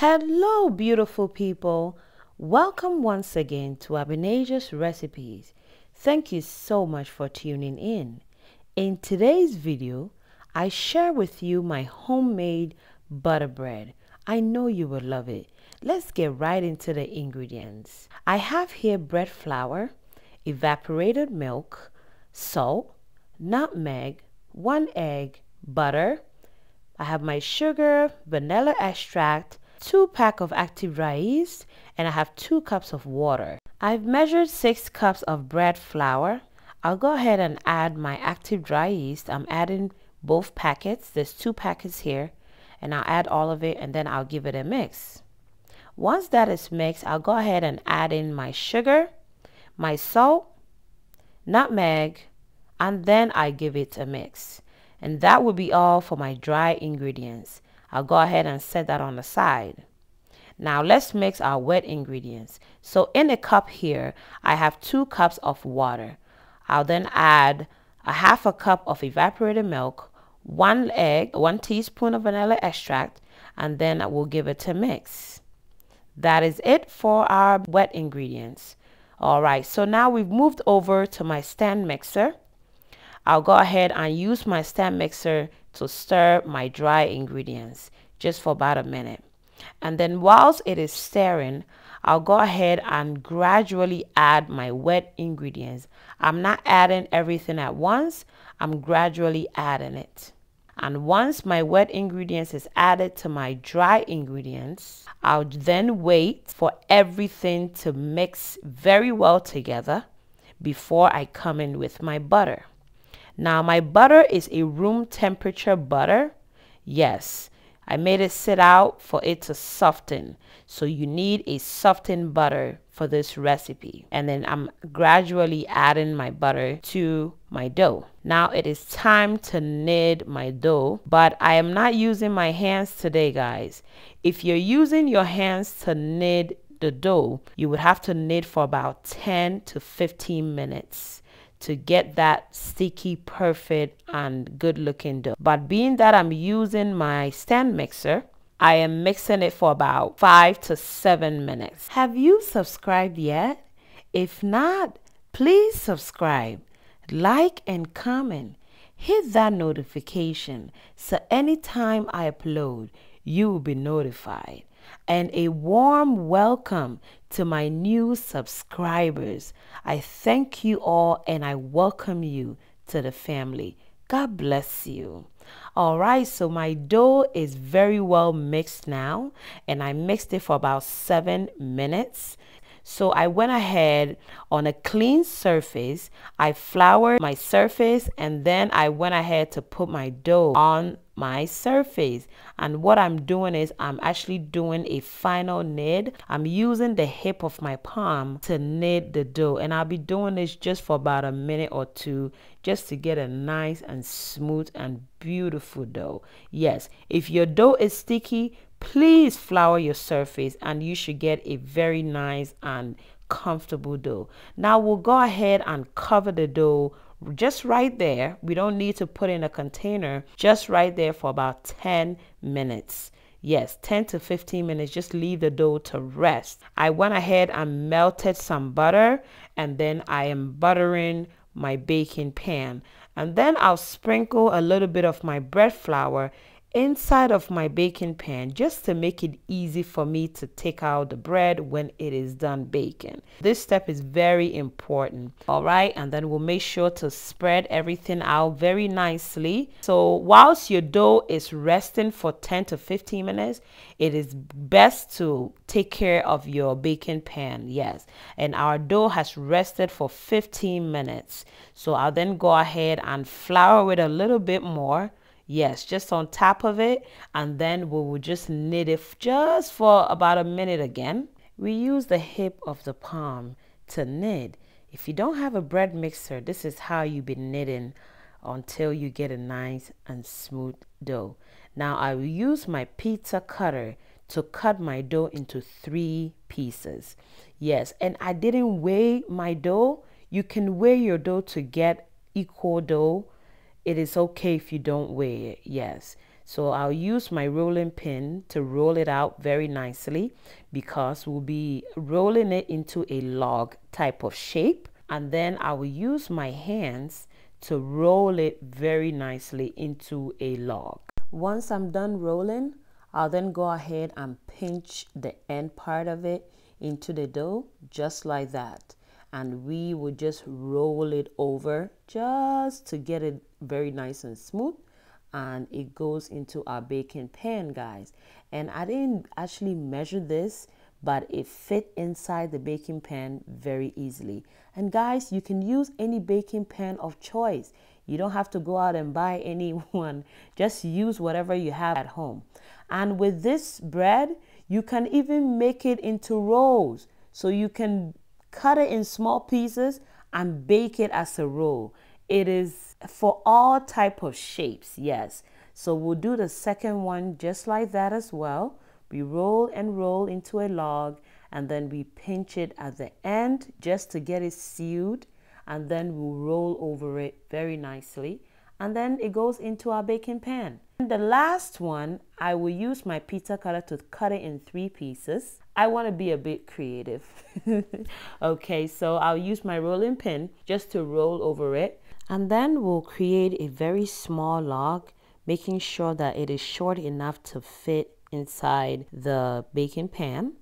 Hello, beautiful people. Welcome once again to Abenasia's Recipes. Thank you so much for tuning in. In today's video, I share with you my homemade butter bread. I know you will love it. Let's get right into the ingredients. I have here bread flour, evaporated milk, salt, nutmeg, one egg, butter. I have my sugar, vanilla extract, two pack of active dry yeast, and I have two cups of water. I've measured six cups of bread flour. I'll go ahead and add my active dry yeast. I'm adding both packets. There's two packets here, and I'll add all of it, and then I'll give it a mix. Once that is mixed, I'll go ahead and add in my sugar, my salt, nutmeg, and then I give it a mix. And that will be all for my dry ingredients. I'll go ahead and set that on the side. Now let's mix our wet ingredients. So in a cup here, I have two cups of water. I'll then add a half a cup of evaporated milk, one egg, one teaspoon of vanilla extract, and then I will give it a mix. That is it for our wet ingredients. All right, so now we've moved over to my stand mixer. I'll go ahead and use my stand mixer to stir my dry ingredients just for about a minute. And then whilst it is stirring, I'll go ahead and gradually add my wet ingredients. I'm not adding everything at once. I'm gradually adding it. And once my wet ingredients is added to my dry ingredients, I'll then wait for everything to mix very well together before I come in with my butter. Now my butter is a room temperature butter. Yes, I made it sit out for it to soften. So you need a softened butter for this recipe. And then I'm gradually adding my butter to my dough. Now it is time to knead my dough, but I am not using my hands today, guys. If you're using your hands to knead the dough, you would have to knead for about 10 to 15 minutes to get that sticky, perfect, and good looking dough. But being that I'm using my stand mixer, I am mixing it for about five to seven minutes. Have you subscribed yet? If not, please subscribe, like, and comment. Hit that notification so anytime I upload, you will be notified. And a warm welcome to my new subscribers. I thank you all and I welcome you to the family. God bless you. All right, so my dough is very well mixed now, and I mixed it for about seven minutes. So I went ahead on a clean surface, I floured my surface, and then I went ahead to put my dough on my surface. And what I'm doing is I'm actually doing a final knead I'm using the hip of my palm to knead the dough and I'll be doing this just for about a minute or two just to get a nice and smooth and beautiful dough yes if your dough is sticky please flour your surface and you should get a very nice and comfortable dough now we'll go ahead and cover the dough just right there. We don't need to put in a container, just right there for about 10 minutes. Yes, 10 to 15 minutes. Just leave the dough to rest. I went ahead and melted some butter and then I am buttering my baking pan. And then I'll sprinkle a little bit of my bread flour inside of my baking pan just to make it easy for me to take out the bread when it is done baking. This step is very important. All right, and then we'll make sure to spread everything out very nicely. So whilst your dough is resting for 10 to 15 minutes, it is best to take care of your baking pan. Yes, and our dough has rested for 15 minutes. So I'll then go ahead and flour it a little bit more Yes, just on top of it. And then we will just knit it just for about a minute again. We use the hip of the palm to knit. If you don't have a bread mixer, this is how you be knitting until you get a nice and smooth dough. Now I will use my pizza cutter to cut my dough into three pieces. Yes, and I didn't weigh my dough. You can weigh your dough to get equal dough it is okay if you don't weigh it, yes. So I'll use my rolling pin to roll it out very nicely because we'll be rolling it into a log type of shape. And then I will use my hands to roll it very nicely into a log. Once I'm done rolling, I'll then go ahead and pinch the end part of it into the dough just like that and we would just roll it over just to get it very nice and smooth and it goes into our baking pan guys. And I didn't actually measure this but it fit inside the baking pan very easily. And guys you can use any baking pan of choice. You don't have to go out and buy any one just use whatever you have at home. And with this bread you can even make it into rolls. So you can cut it in small pieces and bake it as a roll. It is for all type of shapes, yes. So we'll do the second one just like that as well. We roll and roll into a log and then we pinch it at the end just to get it sealed and then we'll roll over it very nicely and then it goes into our baking pan. And the last one, I will use my pizza cutter to cut it in three pieces. I want to be a bit creative. okay, so I'll use my rolling pin just to roll over it. And then we'll create a very small log, making sure that it is short enough to fit inside the baking pan.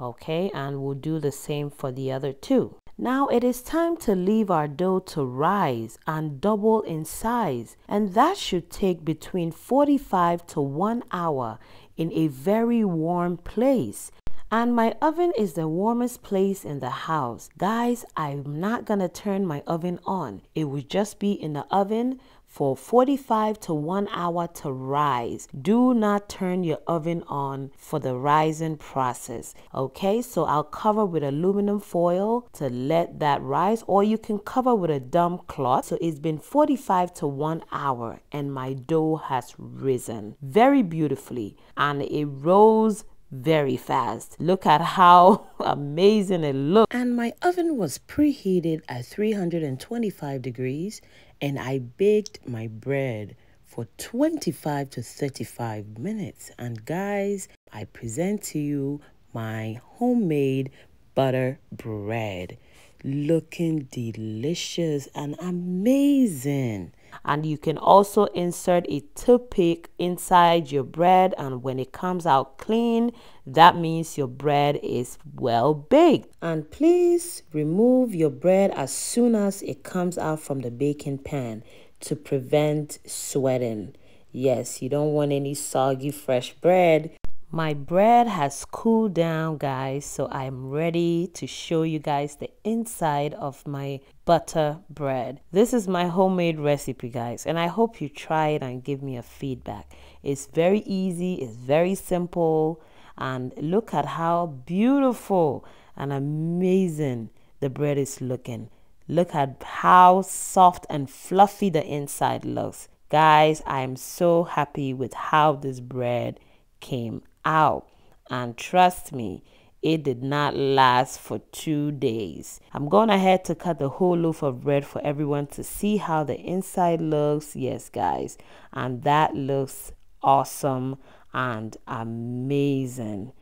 Okay, and we'll do the same for the other two. Now it is time to leave our dough to rise and double in size and that should take between 45 to 1 hour in a very warm place. And my oven is the warmest place in the house. Guys, I'm not gonna turn my oven on. It will just be in the oven for 45 to 1 hour to rise. Do not turn your oven on for the rising process. Okay, so I'll cover with aluminum foil to let that rise or you can cover with a dumb cloth. So it's been 45 to 1 hour and my dough has risen very beautifully and it rose very fast. Look at how amazing it looks. And my oven was preheated at 325 degrees and I baked my bread for 25 to 35 minutes. And guys, I present to you my homemade butter bread. Looking delicious and amazing and you can also insert a toothpick inside your bread. And when it comes out clean that means your bread is well baked. And please remove your bread as soon as it comes out from the baking pan to prevent sweating. Yes you don't want any soggy fresh bread my bread has cooled down, guys, so I'm ready to show you guys the inside of my butter bread. This is my homemade recipe, guys, and I hope you try it and give me a feedback. It's very easy, it's very simple, and look at how beautiful and amazing the bread is looking. Look at how soft and fluffy the inside looks. Guys, I'm so happy with how this bread came out. And trust me, it did not last for two days. I'm going ahead to cut the whole loaf of bread for everyone to see how the inside looks. Yes, guys. And that looks awesome and amazing.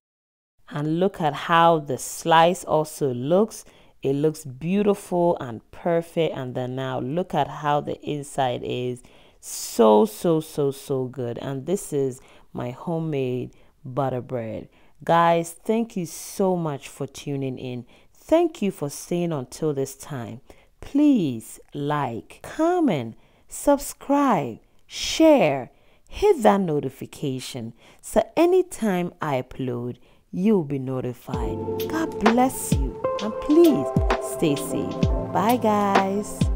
And look at how the slice also looks. It looks beautiful and perfect. And then now look at how the inside is. So, so, so, so good. And this is my homemade butter bread. Guys, thank you so much for tuning in. Thank you for staying until this time. Please like, comment, subscribe, share, hit that notification so anytime I upload, you'll be notified. God bless you and please stay safe. Bye, guys.